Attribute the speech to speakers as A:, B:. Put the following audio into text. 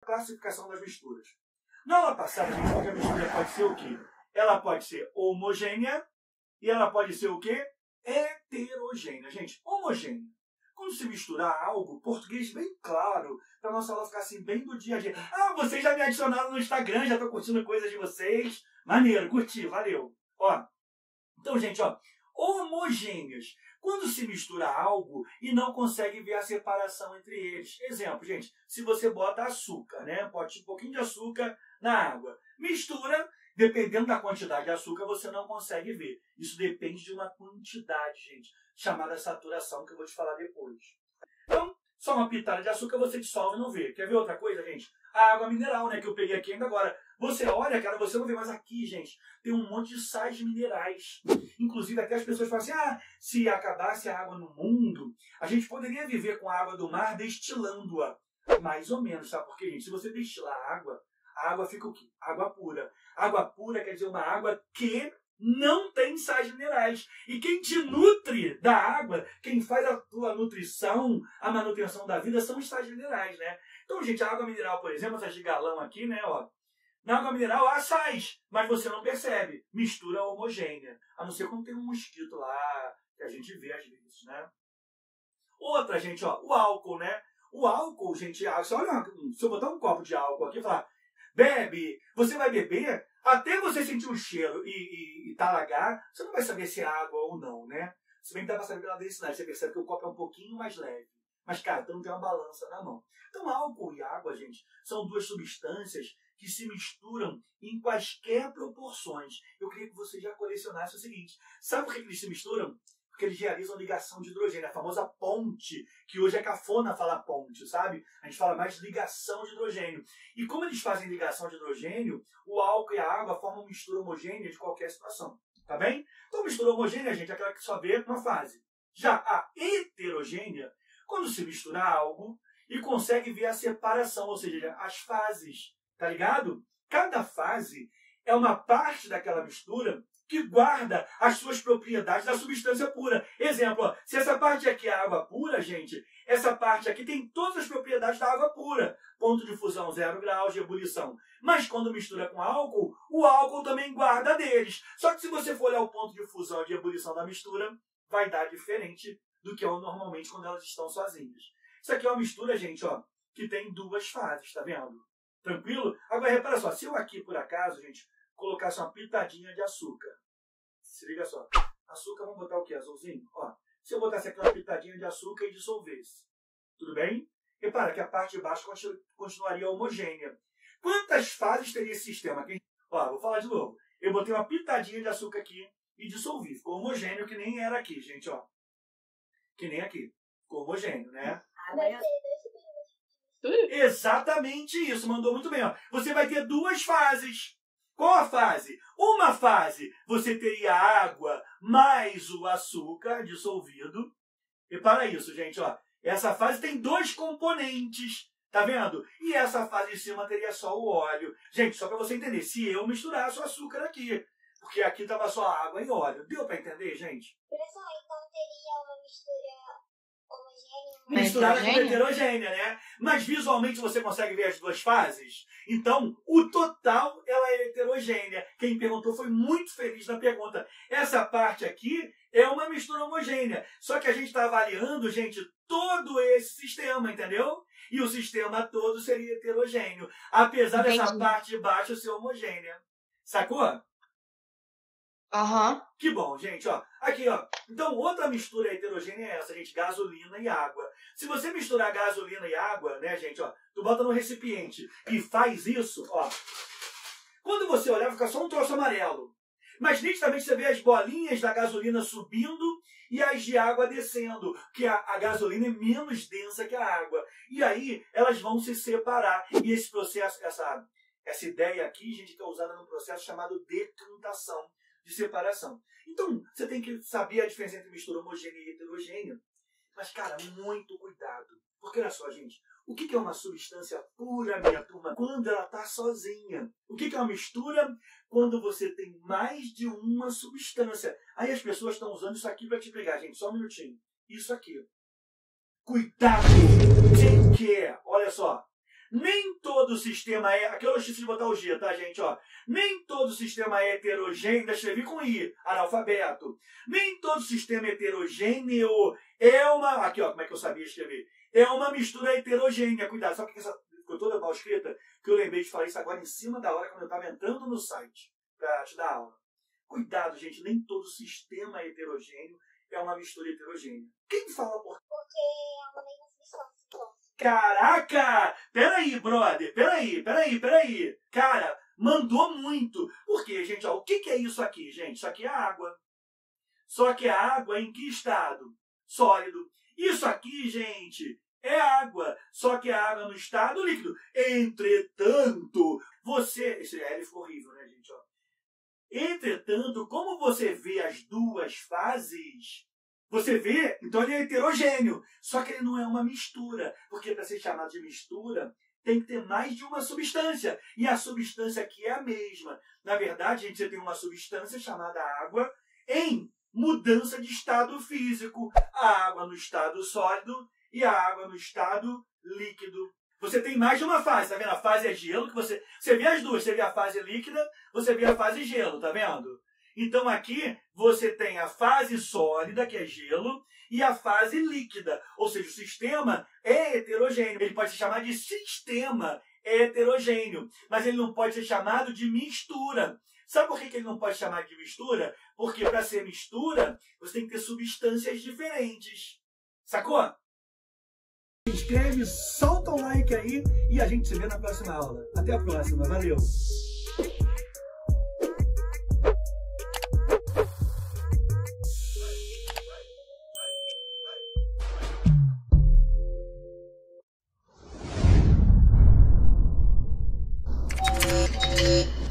A: classificação das misturas. Na aula passada, a gente falou que a mistura pode ser o quê? Ela pode ser homogênea e ela pode ser o quê? Heterogênea. Gente, homogênea. Quando se misturar algo, português bem claro, para nossa aula ficar assim, bem do dia a dia. Ah, vocês já me adicionaram no Instagram, já estou curtindo coisas de vocês. Maneiro, curti, valeu. Ó, então, gente, ó, homogêneas. Quando se mistura algo e não consegue ver a separação entre eles. Exemplo, gente, se você bota açúcar, né? Pode um pouquinho de açúcar na água. Mistura, dependendo da quantidade de açúcar, você não consegue ver. Isso depende de uma quantidade, gente, chamada saturação, que eu vou te falar depois. Então, só uma pitada de açúcar você dissolve e não vê. Quer ver outra coisa, gente? A água mineral, né, que eu peguei aqui ainda agora. Você olha, cara, você não vê, mas aqui, gente, tem um monte de sais minerais. Inclusive, até as pessoas falam assim: ah, se acabasse a água no mundo, a gente poderia viver com a água do mar destilando-a. Mais ou menos, sabe por quê, gente? Se você destilar a água, a água fica o quê? Água pura. Água pura quer dizer uma água que não tem sais minerais. E quem te nutre da água, quem faz a tua nutrição, a manutenção da vida, são os sais minerais, né? Então, gente, a água mineral, por exemplo, essa de galão aqui, né, ó, na água mineral há sais, mas você não percebe. Mistura homogênea. A não ser quando tem um mosquito lá, que a gente vê às vezes, né? Outra, gente, ó, o álcool, né? O álcool, gente, você olha, se eu botar um copo de álcool aqui e falar, bebe, você vai beber, até você sentir o cheiro e, e, e talagar, você não vai saber se é água ou não, né? Se bem que dá pra saber pela densidade, você percebe que o copo é um pouquinho mais leve. Mas, cara, então não tem uma balança na mão. Então, álcool e água, gente, são duas substâncias que se misturam em quaisquer proporções. Eu queria que você já colecionasse o seguinte: sabe por que eles se misturam? Porque eles realizam ligação de hidrogênio, a famosa ponte, que hoje é cafona falar ponte, sabe? A gente fala mais ligação de hidrogênio. E como eles fazem ligação de hidrogênio, o álcool e a água formam mistura homogênea de qualquer situação. Tá bem? Então, mistura homogênea, gente, é aquela que só vê uma fase. Já a heterogênea, quando se mistura algo e consegue ver a separação, ou seja, as fases Tá ligado? Cada fase é uma parte daquela mistura que guarda as suas propriedades da substância pura. Exemplo, se essa parte aqui é água pura, gente, essa parte aqui tem todas as propriedades da água pura. Ponto de fusão zero graus de ebulição. Mas quando mistura com álcool, o álcool também guarda deles. Só que se você for olhar o ponto de fusão e de ebulição da mistura, vai dar diferente do que é normalmente quando elas estão sozinhas. Isso aqui é uma mistura, gente, ó, que tem duas fases, tá vendo? Tranquilo? Agora, repara só, se eu aqui, por acaso, gente, colocasse uma pitadinha de açúcar, se liga só, açúcar, vamos botar o que? Azulzinho? Ó, se eu botasse aqui uma pitadinha de açúcar e dissolvesse, tudo bem? Repara que a parte de baixo continuaria homogênea. Quantas fases teria esse sistema? Aqui? Ó, vou falar de novo. Eu botei uma pitadinha de açúcar aqui e dissolvi. Ficou homogêneo, que nem era aqui, gente, ó. Que nem aqui. Ficou homogêneo, né? Ah, Exatamente isso, mandou muito bem. Ó. Você vai ter duas fases. Qual a fase? Uma fase você teria água mais o açúcar dissolvido. E para isso, gente, ó, essa fase tem dois componentes, tá vendo? E essa fase de cima teria só o óleo. Gente, só para você entender, se eu misturasse o açúcar aqui, porque aqui tava só água e óleo, deu para entender, gente?
B: Professor, então teria uma mistura
A: misturada com heterogênea, né? Mas visualmente você consegue ver as duas fases. Então, o total ela é heterogênea. Quem perguntou foi muito feliz na pergunta. Essa parte aqui é uma mistura homogênea. Só que a gente está avaliando, gente, todo esse sistema, entendeu? E o sistema todo seria heterogêneo. Apesar Entendi. dessa parte de baixo ser homogênea. Sacou?
C: Aham.
A: Que bom, gente, ó. Aqui, ó. Então, outra mistura heterogênea é essa, gente, gasolina e água. Se você misturar gasolina e água, né, gente, ó, tu bota no recipiente e faz isso, ó. Quando você olhar, fica só um troço amarelo. Mas nitidamente você vê as bolinhas da gasolina subindo e as de água descendo, que a, a, gasolina é menos densa que a água. E aí elas vão se separar. E esse processo, essa, essa ideia aqui, gente, que é usada no processo chamado decantação de separação. Então, você tem que saber a diferença entre mistura homogênea e heterogênea. Mas, cara, muito cuidado. Porque olha só, gente, o que é uma substância pura, minha turma? Quando ela está sozinha. O que é uma mistura? Quando você tem mais de uma substância. Aí as pessoas estão usando isso aqui para te pegar, gente. Só um minutinho. Isso aqui. Cuidado! Quem quer? Olha só. Nem todo sistema é. Aqui eu esqueci de botar o G, tá, gente? Ó. Nem todo sistema é heterogêneo. Escrevi com I, analfabeto. Nem todo sistema heterogêneo é uma. Aqui, ó, como é que eu sabia escrever? É uma mistura heterogênea. Cuidado, sabe por que essa ficou toda mal escrita? Que eu lembrei de falar isso agora em cima da hora, quando eu estava entrando no site para te dar aula. Cuidado, gente, nem todo sistema heterogêneo é uma mistura heterogênea. Quem fala por
B: Porque é uma mesma.
A: Caraca! Peraí, brother, peraí, peraí, peraí. Cara, mandou muito. Por quê, gente? Ó, o que, que é isso aqui, gente? Isso aqui é água. Só que a água em que estado? Sólido. Isso aqui, gente, é água. Só que a água no estado líquido. Entretanto, você. Esse L ficou horrível, né, gente? Ó. Entretanto, como você vê as duas fases, você vê, então ele é heterogêneo. Só que ele não é uma mistura. Porque para ser chamado de mistura, tem que ter mais de uma substância. E a substância aqui é a mesma. Na verdade, gente, você tem uma substância chamada água em mudança de estado físico. A água no estado sólido e a água no estado líquido. Você tem mais de uma fase, tá vendo? A fase é gelo, que você, você vê as duas, você vê a fase líquida, você vê a fase gelo, tá vendo? Então aqui você tem a fase sólida, que é gelo, e a fase líquida. Ou seja, o sistema é heterogêneo. Ele pode se chamar de sistema heterogêneo, mas ele não pode ser chamado de mistura. Sabe por que ele não pode chamar de mistura? Porque para ser mistura, você tem que ter substâncias diferentes. Sacou? Se inscreve, solta o like aí e a gente se vê na próxima aula. Até a próxima. Valeu!